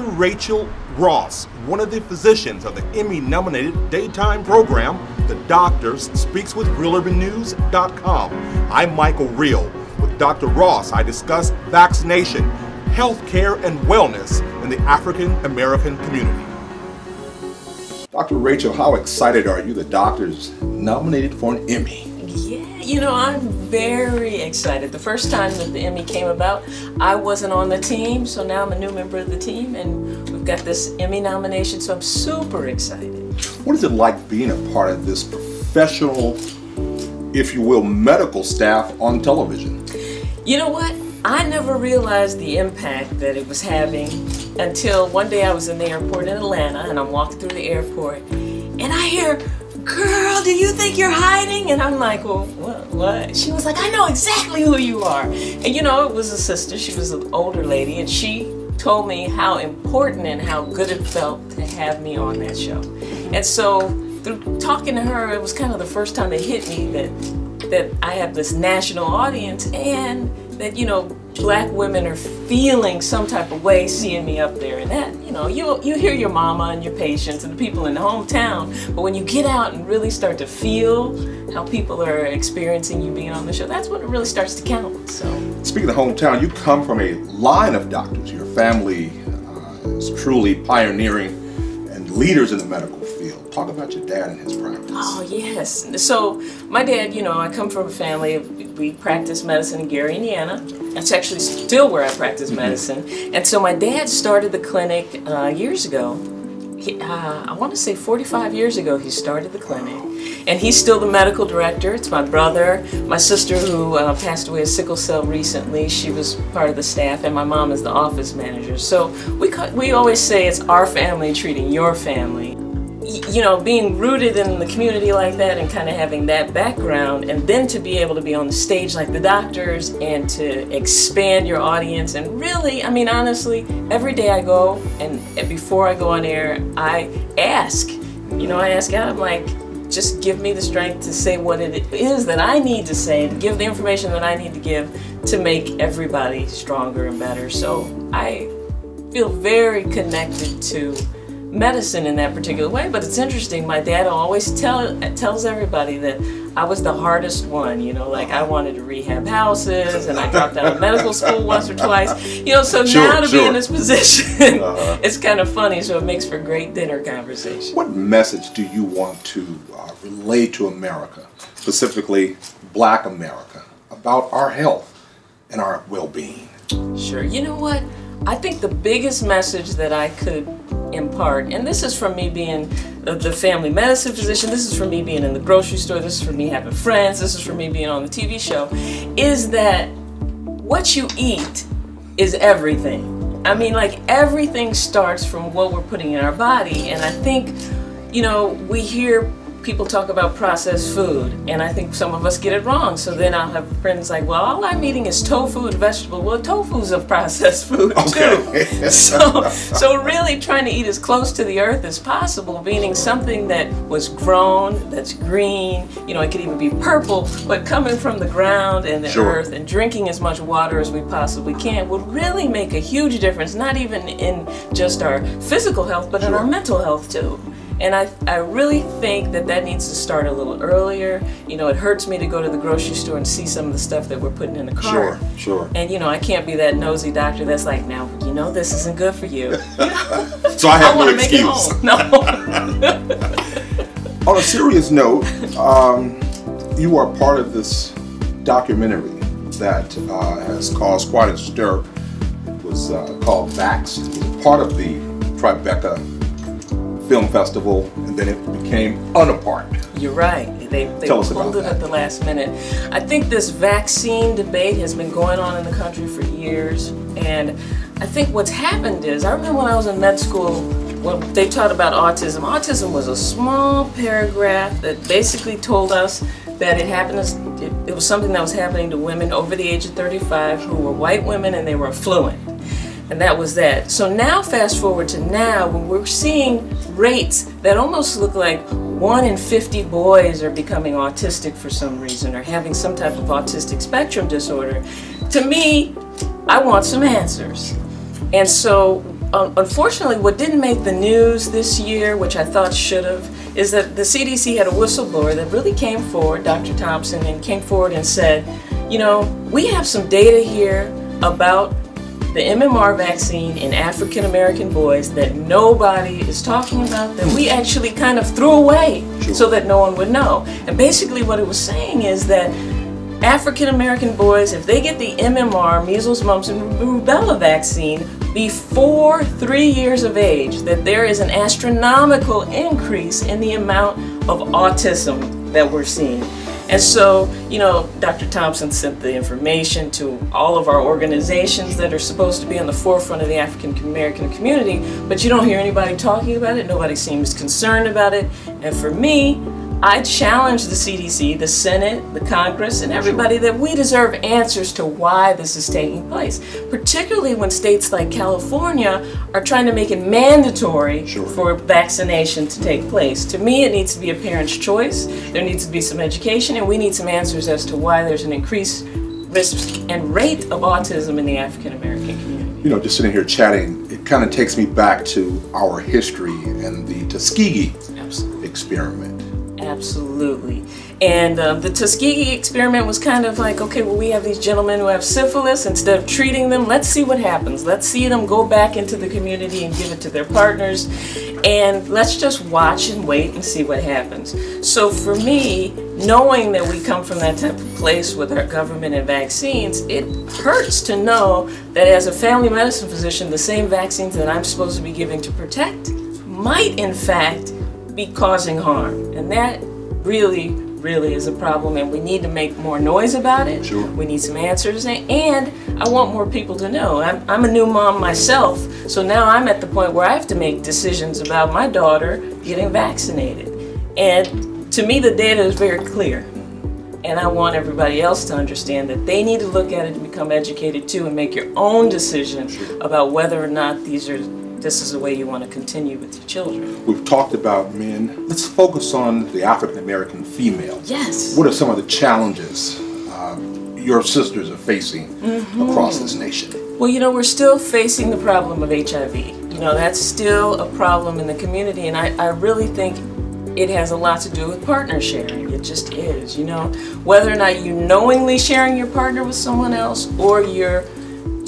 Dr. Rachael Ross, one of the physicians of the Emmy nominated daytime program, The Doctors, speaks with ReelUrbanNews.com. I'm Michael Reel. With Dr. Ross, I discuss vaccination, health care, and wellness in the African American community. Dr. Rachael, how excited are you? The Doctors nominated for an Emmy. You know, I'm very excited. The first time that the Emmy came about, I wasn't on the team, so now I'm a new member of the team, and we've got this Emmy nomination, so I'm super excited. What is it like being a part of this professional, if you will, medical staff on television? You know what? I never realized the impact that it was having until one day I was in the airport in Atlanta and I'm walking through the airport and I hear girl, do you think you're hiding? And I'm like, well, what, what? She was like, I know exactly who you are. And you know, it was a sister. She was an older lady, and she told me how important and how good it felt to have me on that show. And so, through talking to her, it was kind of the first time it hit me that that I have this national audience and that you know black women are feeling some type of way seeing me up there. And that you know you you hear your mama and your patients and the people in the hometown but when you get out and really start to feel how people are experiencing you being on the show that's when it really starts to count so. Speaking of the hometown you come from a line of doctors. Your family uh, is truly pioneering and leaders in the medical talk about your dad and his practice oh yes so my dad you know i come from a family we practice medicine in gary indiana that's actually still where I practice medicine. And so my dad started the clinic uh, years ago. He, uh, I want to say 45 years ago he started the clinic. And he's still the medical director. It's my brother, my sister who uh, passed away of sickle cell recently. She was part of the staff, and my mom is the office manager. So we, we always say it's our family treating your family you know, being rooted in the community like that and kind of having that background, and then to be able to be on the stage like the doctors and to expand your audience. And really, I mean, honestly, every day I go and before I go on air, I ask, you know, I ask God, I'm like, just give me the strength to say what it is that I need to say and give the information that I need to give to make everybody stronger and better. So I feel very connected to medicine in that particular way. But it's interesting. My dad always tell tells everybody that I was the hardest one. You know, like I wanted to rehab houses, and I dropped out of medical school once or twice. You know, so sure, now to sure. be in this position, uh-huh. it's kind of funny. So it makes for great dinner conversation. What message do you want to uh, relay to America, specifically Black America, about our health and our well-being? Sure. You know what? I think the biggest message that I could impart, and this is from me being the family medicine physician, this is from me being in the grocery store, this is from me having friends, this is from me being on the TV show, is that what you eat is everything. I mean, like everything starts from what we're putting in our body, and I think, you know, we hear people talk about processed food, and I think some of us get it wrong. So then I'll have friends like, well, all I'm eating is tofu and vegetable. Well, tofu's a processed food okay. too. so, so really trying to eat as close to the earth as possible, meaning something that was grown, that's green, you know, it could even be purple, but coming from the ground and the sure. earth and drinking as much water as we possibly can would really make a huge difference, not even in just our physical health, but sure. in our mental health too. And I, I really think that that needs to start a little earlier. You know, it hurts me to go to the grocery store and see some of the stuff that we're putting in the car. Sure, sure. And you know, I can't be that nosy doctor that's like, now, you know, this isn't good for you. so I have I no excuse. No. On a serious note, um, you are part of this documentary that uh, has caused quite a stir. It was uh, called Vaxxed. It was part of the Tribeca Film Festival, and then it became Unapart. You're right. They, they Tell pulled it that. at the last minute. I think this vaccine debate has been going on in the country for years, and I think what's happened is, I remember when I was in med school, when they taught about autism, autism was a small paragraph that basically told us that it happened, it, it was something that was happening to women over the age of 35 who were white women and they were affluent and that was that. So now fast forward to now when we're seeing rates that almost look like one in 50 boys are becoming autistic for some reason or having some type of autistic spectrum disorder. To me, I want some answers. And so um, unfortunately, what didn't make the news this year, which I thought should have, is that the CDC had a whistleblower that really came forward, Dr. Thompson, and came forward and said, you know, we have some data here about the MMR vaccine in African American boys that nobody is talking about, that we actually kind of threw away sure. so that no one would know. And basically, what it was saying is that African American boys, if they get the MMR, measles, mumps, and rubella vaccine before three years of age, that there is an astronomical increase in the amount of autism that we're seeing. And so, you know, Dr. Thompson sent the information to all of our organizations that are supposed to be on the forefront of the African American community, but you don't hear anybody talking about it. Nobody seems concerned about it. And for me, I challenge the CDC, the Senate, the Congress, and everybody that we deserve answers to why this is taking place, particularly when states like California are trying to make it mandatory sure. for vaccination to take place. To me, it needs to be a parent's choice. There needs to be some education, and we need some answers as to why there's an increased risk and rate of autism in the African American community. You know, just sitting here chatting, it kind of takes me back to our history and the Tuskegee Absolutely. experiment Absolutely. And um, the Tuskegee experiment was kind of like, okay, well, we have these gentlemen who have syphilis. Instead of treating them, let's see what happens. Let's see them go back into the community and give it to their partners. And let's just watch and wait and see what happens. So for me, knowing that we come from that type of place with our government and vaccines, it hurts to know that as a family medicine physician, the same vaccines that I'm supposed to be giving to protect might, in fact, be causing harm. And that really, really is a problem and we need to make more noise about it. Sure. We need some answers and I want more people to know. I'm, I'm a new mom myself, so now I'm at the point where I have to make decisions about my daughter getting vaccinated. And to me, the data is very clear. And I want everybody else to understand that they need to look at it and become educated too and make your own decision about whether or not these are this is the way you want to continue with your children. We've talked about men. Let's focus on the African American female. Yes. What are some of the challenges uh, your sisters are facing mm-hmm. across this nation? Well, you know, we're still facing the problem of HIV. You know, that's still a problem in the community, and I, I really think it has a lot to do with partner sharing. It just is, you know. Whether or not you knowingly sharing your partner with someone else or you're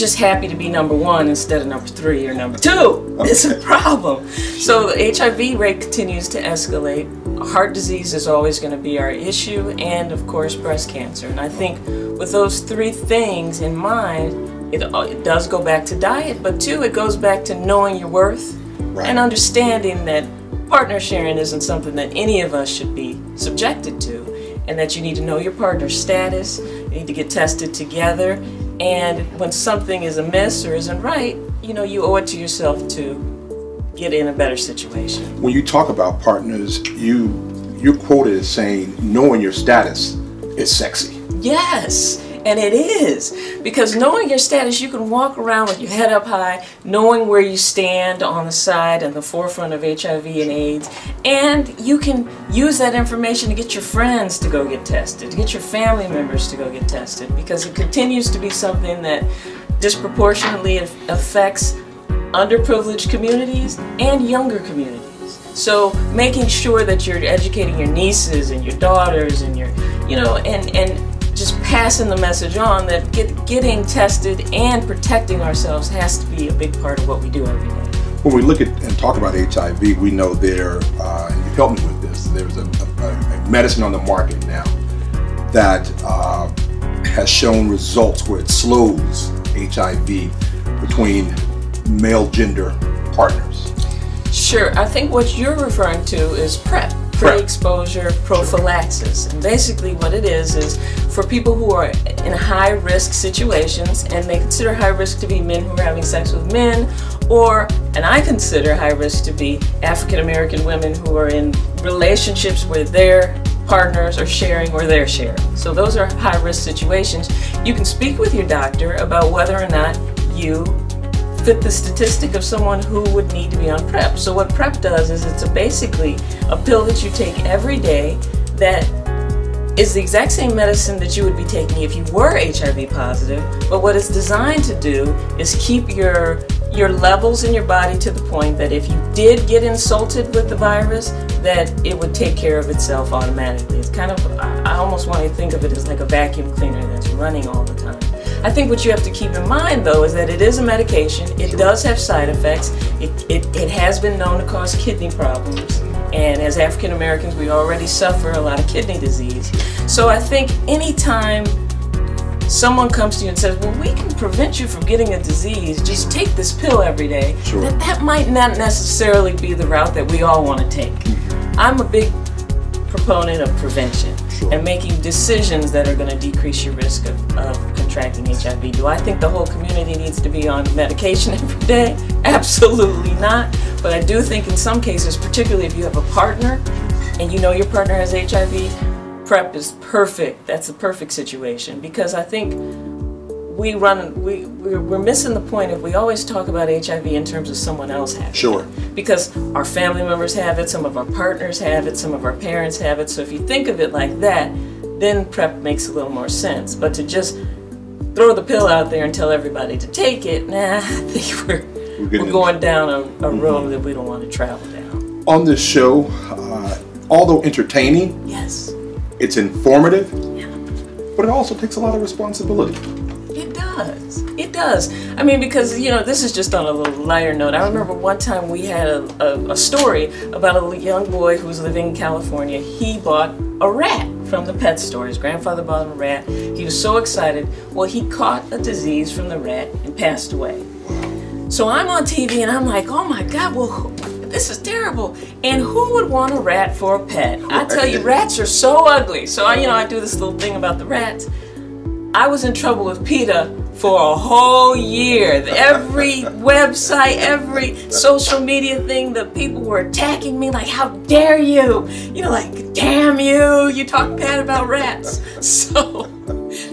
just happy to be number one instead of number three or number two. It's a problem. So the HIV rate continues to escalate. Heart disease is always going to be our issue, and of course, breast cancer. And I think with those three things in mind, it, uh, it does go back to diet, but two, it goes back to knowing your worth right. and understanding that partner sharing isn't something that any of us should be subjected to, and that you need to know your partner's status, you need to get tested together, and when something is amiss or isn't right, you know, you owe it to yourself to get in a better situation. When you talk about partners, you you're quoted as saying knowing your status is sexy. Yes. And it is. Because knowing your status, you can walk around with your head up high, knowing where you stand on the side and the forefront of HIV and AIDS. And you can use that information to get your friends to go get tested, to get your family members to go get tested, because it continues to be something that disproportionately affects underprivileged communities and younger communities. So making sure that you're educating your nieces and your daughters and your, you know, and, and just passing the message on that get, getting tested and protecting ourselves has to be a big part of what we do every day. When we look at and talk about HIV, we know there, uh, and you helped me with this, there's a, a, a, medicine on the market now that uh, has shown results where it slows HIV between male gender partners. Sure, I think what you're referring to is PrEP pre-exposure prophylaxis. And basically what it is is for people who are in high risk situations and they consider high risk to be men who are having sex with men or, and I consider high risk to be African American women who are in relationships where their partners are sharing or they're sharing. So those are high risk situations. You can speak with your doctor about whether or not you fit the statistic of someone who would need to be on PrEP. So what PrEP does is it's a basically a pill that you take every day that is the exact same medicine that you would be taking if you were HIV positive, but what it's designed to do is keep your your levels in your body to the point that if you did get insulted with the virus, that it would take care of itself automatically. It's kind of, I almost want to think of it as like a vacuum cleaner that's running all the time. I think what you have to keep in mind though is that it is a medication, it does have side effects, it, it, it has been known to cause kidney problems. And as African Americans, we already suffer a lot of kidney disease. So I think anytime someone comes to you and says, well, we can prevent you from getting a disease, just take this pill every day, Sure. that, that might not necessarily be the route that we all want to take. Mm-hmm. I'm a big proponent of prevention Sure. and making decisions that are going to decrease your risk of, of contracting HIV. Do I think the whole community needs to be on medication every day? Absolutely not. But I do think in some cases, particularly if you have a partner and you know your partner has HIV, PrEP is perfect. That's the perfect situation because I think we run we we're, we're missing the point if we always talk about HIV in terms of someone else having Sure. it. because our family members have it, some of our partners have it, some of our parents have it. So if you think of it like that, then PrEP makes a little more sense. But to just throw the pill out there and tell everybody to take it, nah, I think we're We're we're going down a, a road that we don't want to travel down. On this show, uh, although entertaining, Yes, it's informative, yeah. but it also takes a lot of responsibility. It does. It does. I mean, because, you know, this is just on a little lighter note. I remember one time we had a, a, a story about a young boy who was living in California. He bought a rat from the pet store. His grandfather bought him a rat. He was so excited. Well, he caught a disease from the rat and passed away. So I'm on TV and I'm like, oh my God, well, this is terrible. And who would want a rat for a pet? I tell you, rats are so ugly. So I, you know, I do this little thing about the rats. I was in trouble with PETA for a whole year. Every website, every social media thing, the people were attacking me like, how dare you? You know, like, damn you, you talk bad about rats. So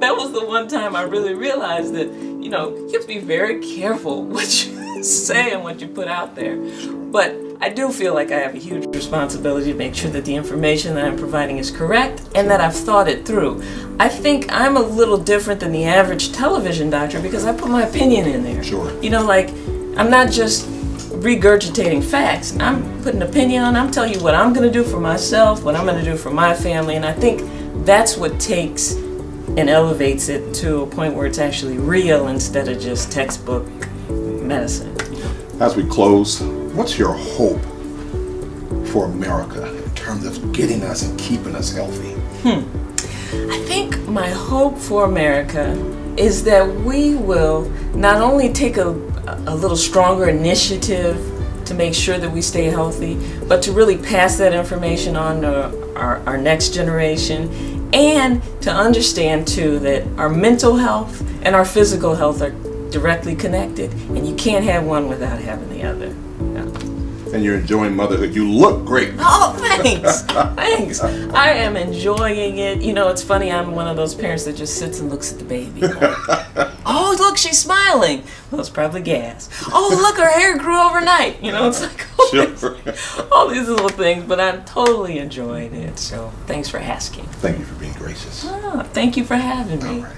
that was the one time I really realized that, you know, you have to be very careful what you say and what you put out there. But I do feel like I have a huge responsibility to make sure that the information that I'm providing is correct and that I've thought it through. I think I'm a little different than the average television doctor because I put my opinion in there. Sure. You know, like, I'm not just regurgitating facts. I'm putting opinion on, I'm telling you what I'm going to do for myself, what I'm going to do for my family, and I think that's what takes and elevates it to a point where it's actually real instead of just textbook medicine. As we close, what's your hope for America in terms of getting us and keeping us healthy? Hmm. I think my hope for America is that we will not only take a, a little stronger initiative to make sure that we stay healthy, but to really pass that information on to our, our next generation and to understand too that our mental health and our physical health are directly connected and you can't have one without having the other. Yeah. And you're enjoying motherhood. You look great. Oh, thanks. thanks. I am enjoying it. You know, it's funny. I'm one of those parents that just sits and looks at the baby. oh, look, she's smiling. Well, it's probably gas. Oh, look, her hair grew overnight. You know, it's like all, Sure. these, all these little things, but I'm totally enjoying it. So thanks for asking. Thank you for being gracious. Ah, thank you for having me. All right.